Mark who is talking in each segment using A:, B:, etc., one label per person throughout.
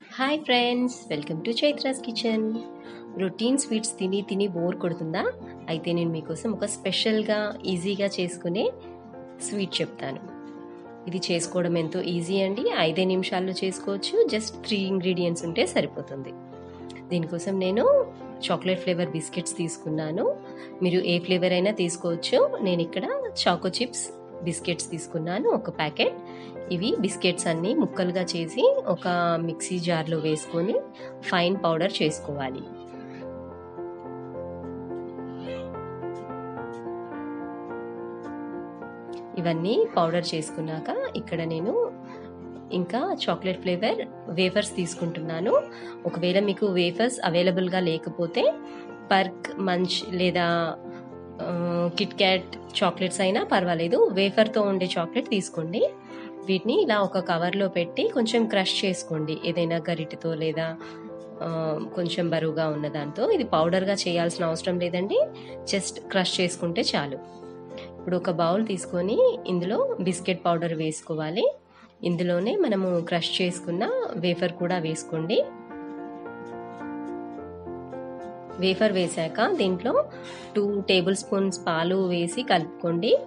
A: Hi friends welcome to Chaitra's kitchen routine sweets తిని తిని bore కొడుతుందా? అయితే నేను మీకోసం ఒక స్పెషల్గా ఈజీగా చేసుకునే స్వీట్ చెప్తాను. ఇది చేసుకోవడం ఎంతో ఈజీ అండి. ఐదే నిమిషాల్లో చేసుకోవచ్చు. జస్ట్ త్రీ ఇంగ్రీడియంట్స్ ఉంటే సరిపోతుంది. దీనికోసం నేను చాక్లెట్ ఫ్లేవర్ బిస్కెట్స్ తీసుకున్నాను. మీరు ఏ ఫ్లేవర్ అయినా తీసుకోవచ్చు. నేను ఇక్కడ చాకో చిప్స్ బిస్కెట్స్ తీసుకున్నాను ఒక ప్యాకెట్. ఇవి బిస్కెట్స్ అన్ని ముక్కలుగా చేసి ఒక మిక్సీ జార్లో వేసుకొని ఫైన్ పౌడర్ చేసుకోవాలి. ఇవన్నీ పౌడర్ చేసుకున్నాక ఇక్కడ నేను ఇంకా చాక్లెట్ ఫ్లేవర్ వేఫర్స్ తీసుకుంటున్నాను. ఒకవేళ మీకు వేఫర్స్ అవైలబుల్గా లేకపోతే పర్క్ మంచ్ లేదా కిట్ క్యాట్ చాక్లెట్స్ అయినా పర్వాలేదు. వేఫర్తో ఉండే చాక్లెట్ తీసుకోండి. వీటిని ఇలా ఒక కవర్లో పెట్టి కొంచెం క్రష్ చేసుకోండి. ఏదైనా గరిటతో లేదా కొంచెం బరువుగా ఉన్న దాంతో. ఇది పౌడర్గా చేయాల్సిన అవసరం లేదండి. జస్ట్ క్రష్ చేసుకుంటే చాలు. ఇప్పుడు ఒక బౌల్ తీసుకొని ఇందులో బిస్కెట్ పౌడర్ వేసుకోవాలి. ఇందులోనే మనము క్రష్ చేసుకున్న వేఫర్ కూడా వేసుకోండి. వేఫర్ వేసాక దీంట్లో టూ టేబుల్ స్పూన్స్ పాలు వేసి కలుపుకోండి.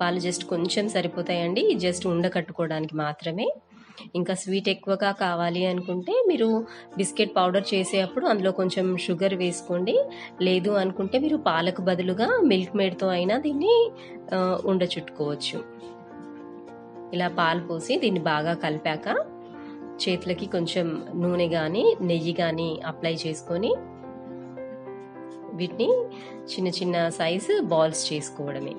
A: పాలు జస్ట్ కొంచెం సరిపోతాయండి. జస్ట్ ఉండకట్టుకోవడానికి మాత్రమే. ఇంకా స్వీట్ ఎక్కువగా కావాలి అనుకుంటే మీరు బిస్కెట్ పౌడర్ చేసేటప్పుడు అందులో కొంచెం షుగర్ వేసుకోండి. లేదు అనుకుంటే మీరు పాలకు బదులుగా మిల్క్ మేడ్తో అయినా దీన్ని ఉండ చుట్టుకోవచ్చు. ఇలా పాలు పోసి దీన్ని బాగా కలిపాక చేతులకి కొంచెం నూనె కానీ నెయ్యి కానీ అప్లై చేసుకొని వీటిని చిన్న చిన్న సైజు బాల్స్ చేసుకోవడమే.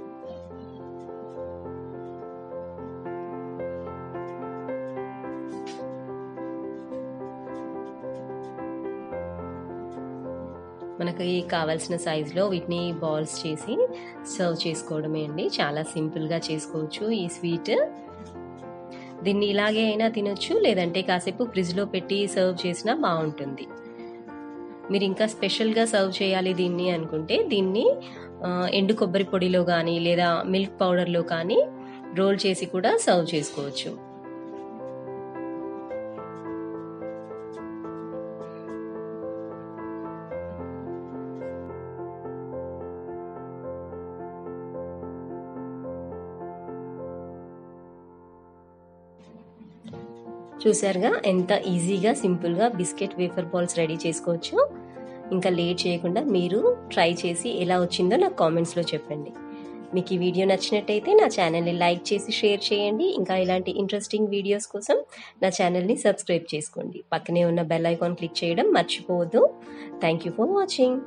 A: మనకి కావాల్సిన సైజులో వీటిని బాల్స్ చేసి సర్వ్ చేసుకోవడమే అండి. చాలా సింపుల్గా చేసుకోవచ్చు ఈ స్వీట్. దీన్ని ఇలాగే అయినా తినొచ్చు లేదంటే కాసేపు ఫ్రిడ్జ్లో పెట్టి సర్వ్ చేసినా బాగుంటుంది. మీరు ఇంకా స్పెషల్గా సర్వ్ చేయాలి దీన్ని అనుకుంటే దీన్ని ఎండు కొబ్బరి పొడిలో కానీ లేదా మిల్క్ పౌడర్లో కానీ రోల్ చేసి కూడా సర్వ్ చేసుకోవచ్చు. చూసారుగా ఎంత ఈజీగా సింపుల్గా బిస్కెట్ వేఫర్ బాల్స్ రెడీ చేసుకోవచ్చు. ఇంకా లేట్ చేయకుండా మీరు ట్రై చేసి ఎలా వచ్చిందో నాకు కామెంట్స్లో చెప్పండి. మీకు ఈ వీడియో నచ్చినట్టయితే నా ఛానల్ని లైక్ చేసి షేర్ చేయండి. ఇంకా ఇలాంటి ఇంట్రెస్టింగ్ వీడియోస్ కోసం నా ఛానల్ని సబ్స్క్రైబ్ చేసుకోండి. పక్కనే ఉన్న బెల్ ఐకాన్ క్లిక్ చేయడం మర్చిపోవద్దు. Thank you for watching